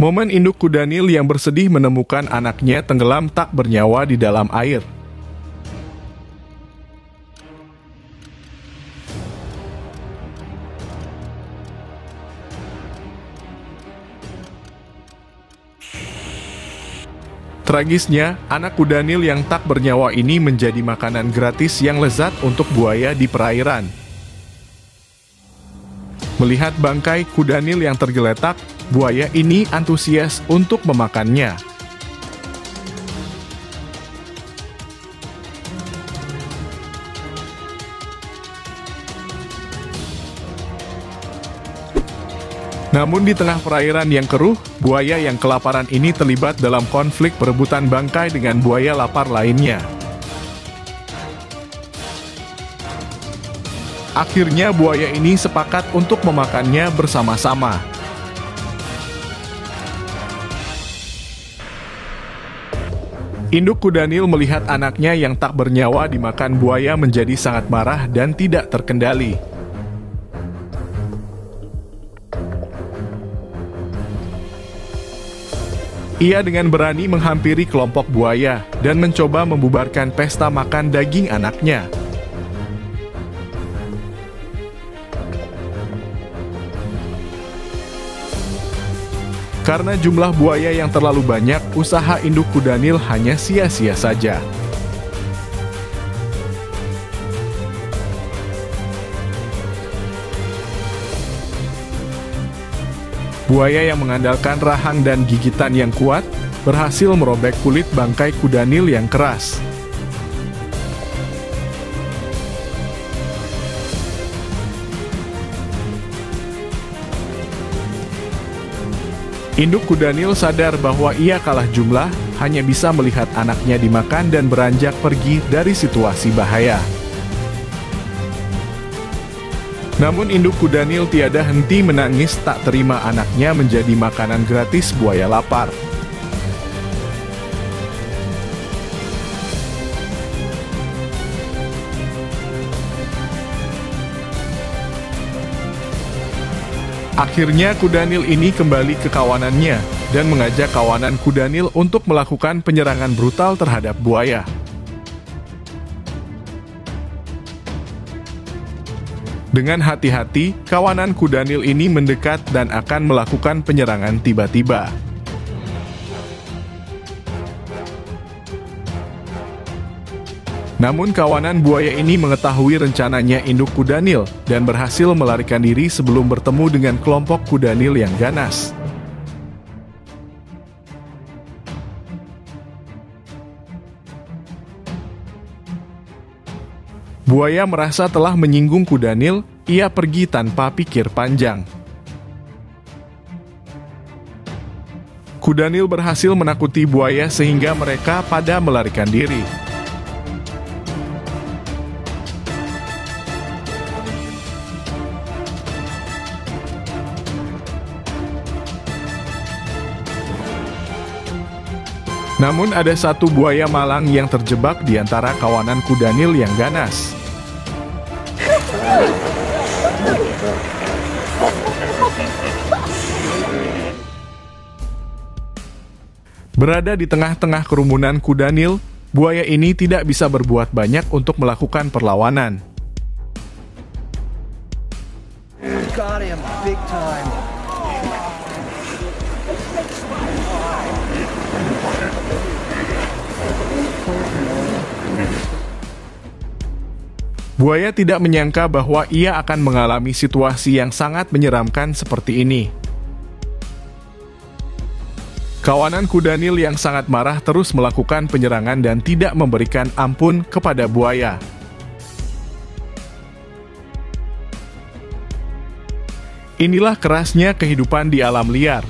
Momen induk kudanil yang bersedih menemukan anaknya tenggelam tak bernyawa di dalam air. Tragisnya, anak kudanil yang tak bernyawa ini menjadi makanan gratis yang lezat untuk buaya di perairan. Melihat bangkai kudanil yang tergeletak, buaya ini antusias untuk memakannya. Namun di tengah perairan yang keruh, buaya yang kelaparan ini terlibat dalam konflik perebutan bangkai dengan buaya lapar lainnya. Akhirnya buaya ini sepakat untuk memakannya bersama-sama. Induk kudanil melihat anaknya yang tak bernyawa dimakan buaya menjadi sangat marah dan tidak terkendali. Ia dengan berani menghampiri kelompok buaya dan mencoba membubarkan pesta makan daging anaknya. Karena jumlah buaya yang terlalu banyak, usaha induk kudanil hanya sia-sia saja. Buaya yang mengandalkan rahang dan gigitan yang kuat berhasil merobek kulit bangkai kudanil yang keras. Induk kudanil sadar bahwa ia kalah jumlah, hanya bisa melihat anaknya dimakan dan beranjak pergi dari situasi bahaya. Namun induk kudanil tiada henti menangis tak terima anaknya menjadi makanan gratis buaya lapar. Akhirnya kudanil ini kembali ke kawanannya dan mengajak kawanan kudanil untuk melakukan penyerangan brutal terhadap buaya. Dengan hati-hati, kawanan kudanil ini mendekat dan akan melakukan penyerangan tiba-tiba. Namun kawanan buaya ini mengetahui rencananya induk kudanil dan berhasil melarikan diri sebelum bertemu dengan kelompok kudanil yang ganas. Buaya merasa telah menyinggung kudanil, ia pergi tanpa pikir panjang. Kudanil berhasil menakuti buaya sehingga mereka pada melarikan diri. Namun ada satu buaya malang yang terjebak di antara kawanan kudanil yang ganas. Berada di tengah-tengah kerumunan kudanil, buaya ini tidak bisa berbuat banyak untuk melakukan perlawanan. Got him big time. Buaya tidak menyangka bahwa ia akan mengalami situasi yang sangat menyeramkan seperti ini. Kawanan kudanil yang sangat marah terus melakukan penyerangan dan tidak memberikan ampun kepada buaya. Inilah kerasnya kehidupan di alam liar.